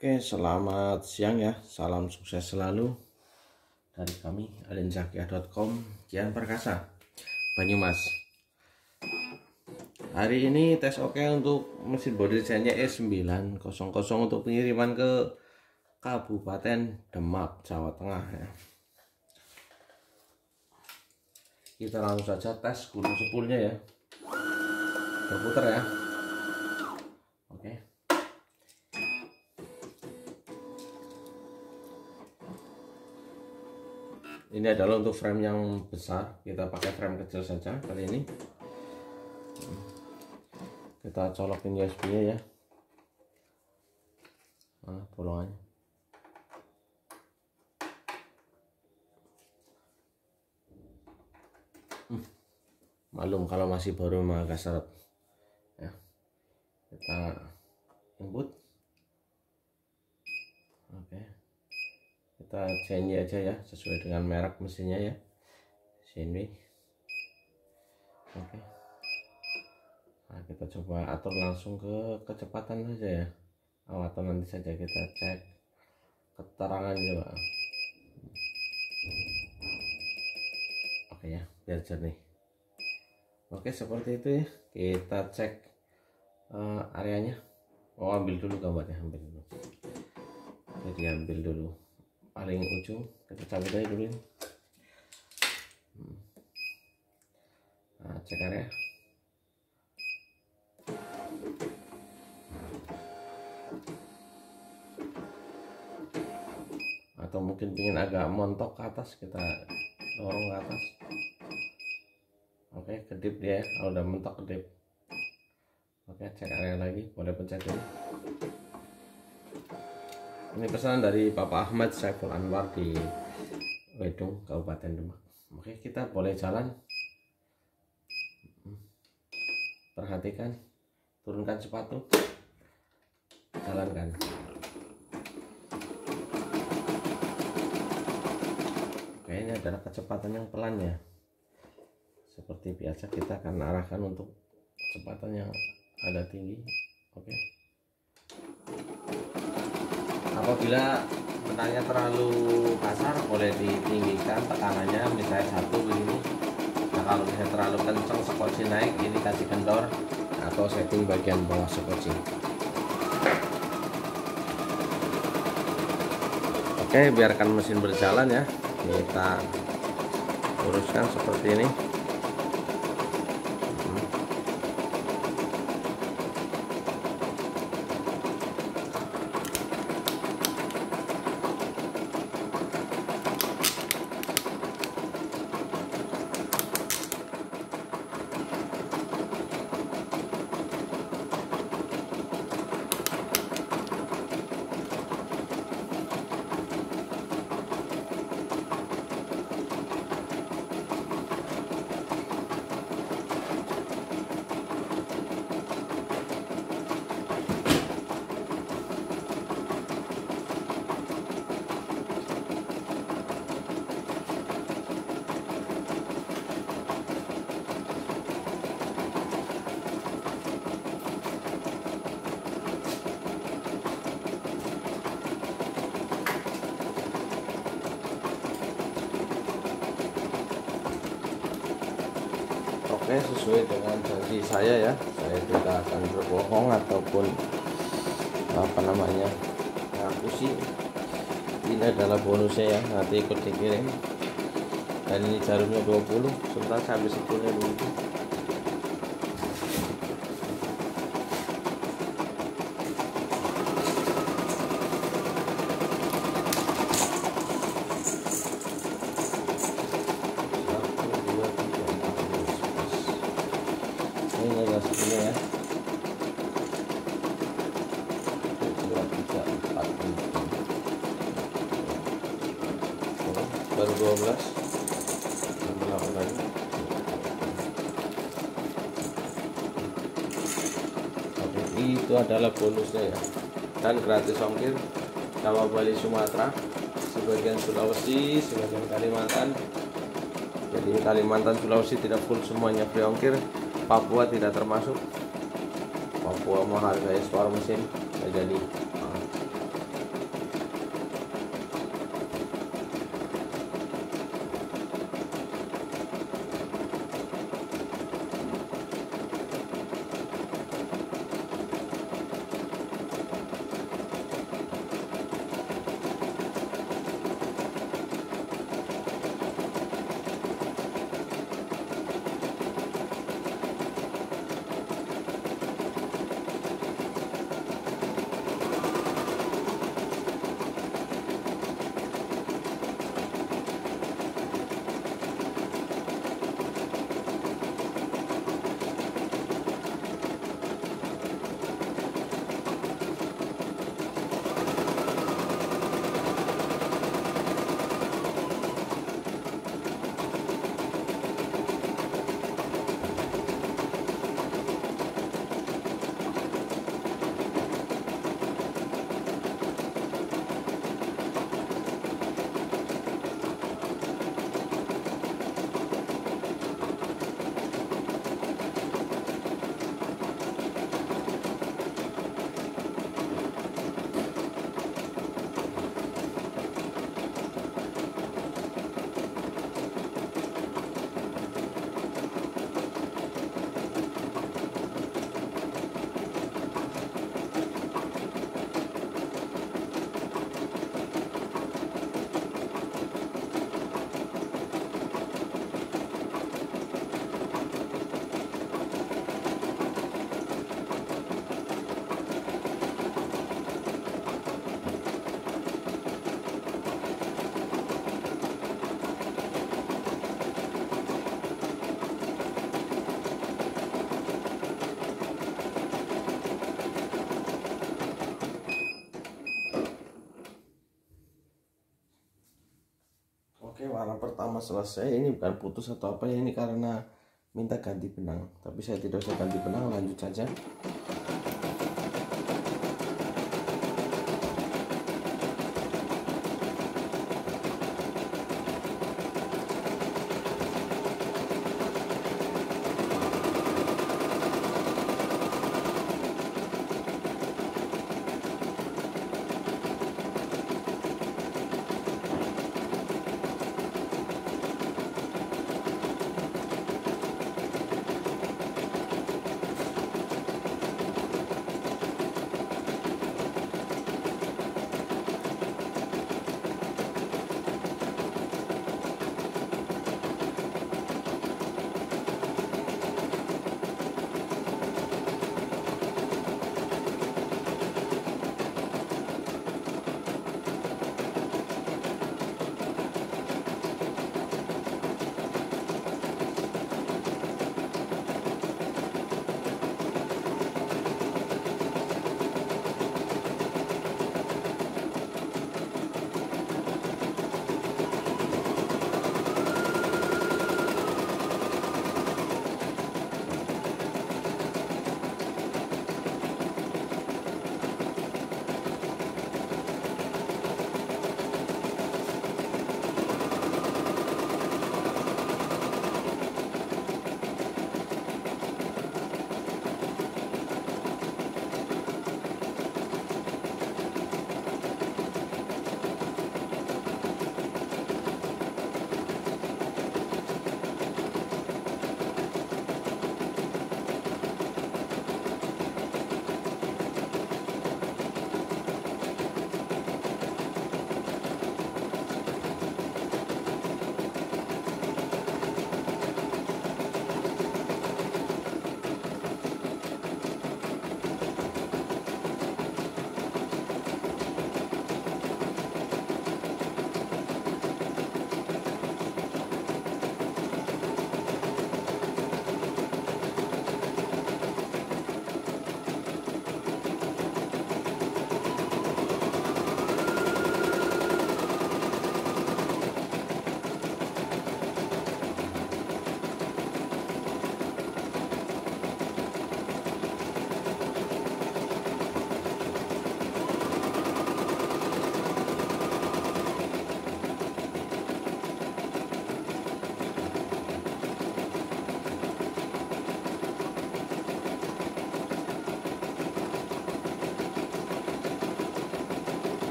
Oke, selamat siang ya. Salam sukses selalu dari kami alinzakia.com Kian Perkasa Banyumas. Hari ini tes oke untuk mesin body desainnya E900 untuk pengiriman ke Kabupaten Demak, Jawa Tengah ya. Kita langsung saja tes gulung sepulnya ya. Berputar ya. Ini adalah untuk frame yang besar. Kita pakai frame kecil saja kali ini. Kita colokin USB nya ya. Nah, bolongannya. Hmm. malum kalau masih baru agak seret. Ya kita input oke okay kita change aja ya sesuai dengan merek mesinnya ya. Sini. Oke. Nah kita coba atur langsung ke kecepatan saja ya. Atau nanti saja kita cek. Keterangan coba oke ya biar jernih. Oke seperti itu ya. Kita cek uh, areanya. Oh ambil dulu gambarnya ambil dulu. Jadi ambil dulu paling ujung kita cabut aja dulu hmm. nah cek area atau mungkin ingin agak montok ke atas kita dorong ke atas. Oke kedip dia kalau udah mentok kedip. Oke cek area lagi boleh pencet ini ini pesanan dari Bapak Ahmad Saiful Anwar di Wedung Kabupaten Demak. Oke kita boleh jalan. Perhatikan. Turunkan sepatu. Jalankan. Oke ini adalah kecepatan yang pelan ya. Seperti biasa kita akan arahkan untuk kecepatan yang ada tinggi. Oke apabila benangnya terlalu kasar boleh ditinggikan tekanannya misalnya satu begini. Nah kalau misalnya terlalu kencang skoci naik ini kasih kendor atau setting bagian bawah skoci. Oke biarkan mesin berjalan ya. Kita uruskan seperti ini Sesuai dengan janji saya ya. Saya tidak akan berbohong ataupun apa namanya ngaku sih ini adalah bonusnya ya nanti ikut dikirim. Dan ini jarumnya 20 sebentar saya ambil 10 dulu ya dua tiga empat lima baru dua belas delapan lagi oke itu adalah bonusnya ya. Dan gratis ongkir Jawa Bali Sumatera sebagian Sulawesi sebagian Kalimantan. Jadi Kalimantan Sulawesi tidak full semuanya free ongkir. Papua tidak termasuk. Papua menghargai suara mesin. Jadi Oke, warna pertama selesai. Ini bukan putus atau apa ya, ini karena minta ganti benang. Tapi saya tidak usah ganti benang, lanjut saja.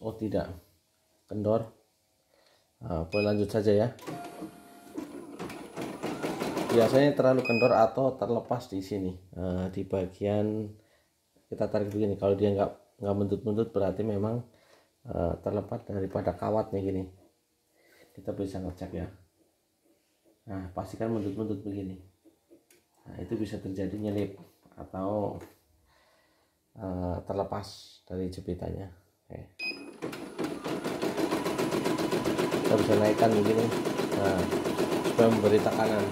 Oh tidak. Kendor. Nah, boleh lanjut saja ya. Biasanya terlalu kendor atau terlepas di sini. Nah, di bagian kita tarik begini kalau dia nggak nggak mentut-mentut berarti memang uh, terlepas daripada kawatnya gini. Kita bisa ngecek ya. Nah pastikan mentut-mentut begini. Nah itu bisa terjadi nyelip atau uh, terlepas dari jepitannya. Oke. Kita bisa naikkan begini nah supaya memberi tekanan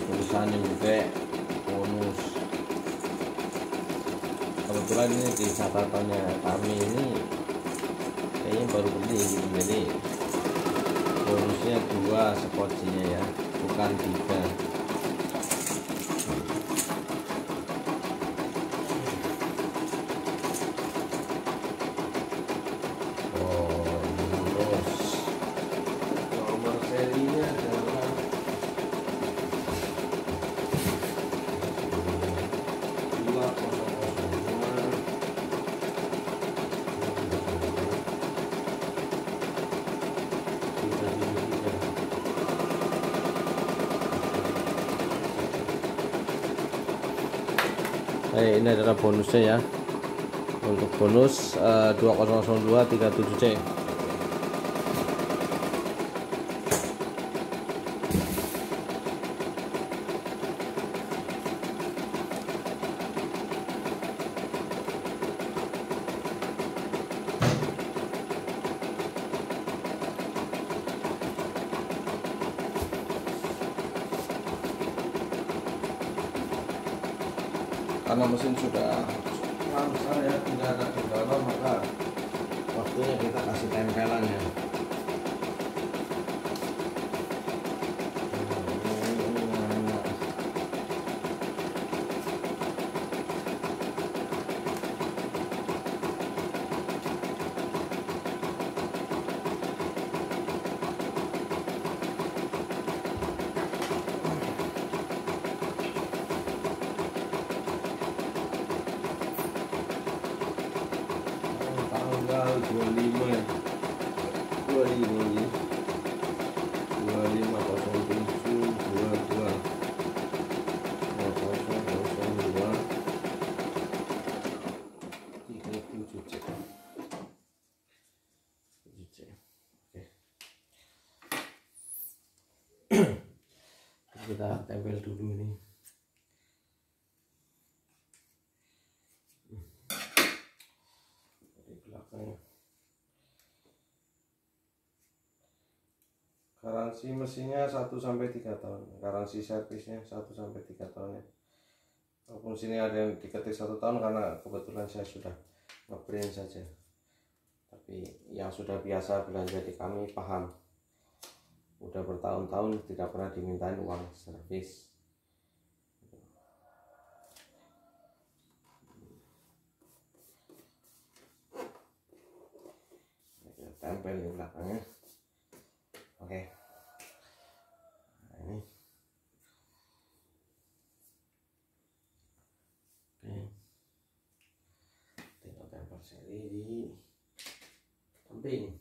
tulisan yang juga bonus kebetulan ini di catatannya kami ini kayaknya baru beli gitu. jadi bonusnya dua seporsinya ya bukan tiga eh, ini adalah bonusnya ya. Untuk bonus uh, 2002 37C karena mesin sudah langsung ya tidak ada kendala maka waktunya kita kasih tempelan ya tanggal 25 ya 25 ini 25 07 22 0002 37 cek 7 cek oke kita tempel dulu ini. Dari belakangnya garansi mesinnya 1 sampai 3 tahun. Garansi servisnya 1 sampai 3 tahun. Ya walaupun sini ada yang diketik satu tahun karena kebetulan saya sudah ngeprint saja. Tapi yang sudah biasa belanja di kami paham udah bertahun-tahun tidak pernah dimintain uang servis. Tempel di belakangnya. Oke. nah, ini oke tinggal tempel seri di samping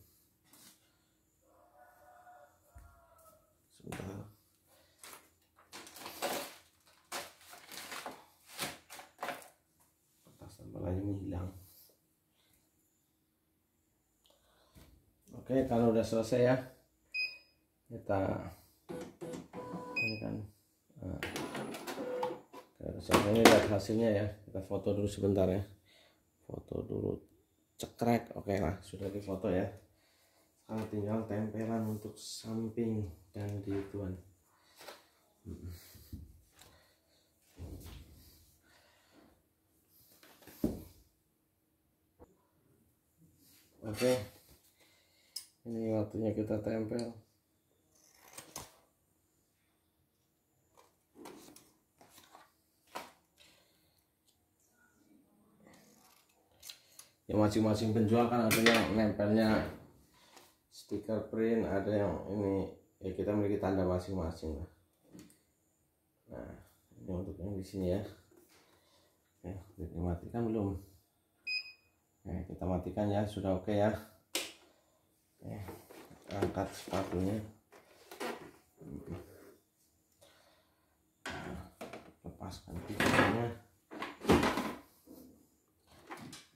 sebentar kertas tempelannya menghilang Oke, kalau udah selesai ya, kita ini kan. Nah, ini lihat hasilnya ya. Kita foto dulu sebentar ya. Foto dulu, cekrek. Oke lah, sudah difoto ya. Sekarang tinggal tempelan untuk samping dan di tuan. Oke ini waktunya kita tempel. Ya masing-masing penjual kan ada yang nempelnya stiker print ada yang ini. Ya kita memiliki tanda masing-masing lah. Nah ini untuk yang di sini ya. Ya dimatikan belum? Oke, kita matikan ya sudah oke ya Angkat sepatunya. Lepaskan pikirannya.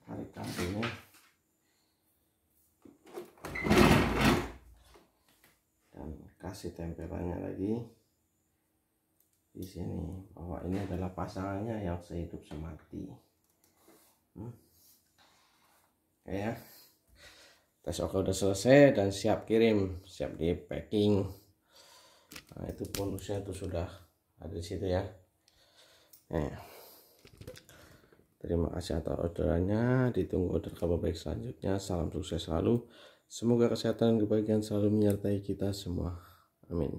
Tarik kabelnya dan kasih tempelannya lagi. Di sini bahwa ini adalah pasangannya yang sehidup semati. Hmm. ya tes oke udah selesai dan siap kirim siap di packing. Nah itu bonusnya itu sudah ada di situ ya. Eh. terima kasih atas orderannya. Ditunggu order kabar baik selanjutnya. Salam sukses selalu. Semoga kesehatan dan kebahagiaan selalu menyertai kita semua. Amin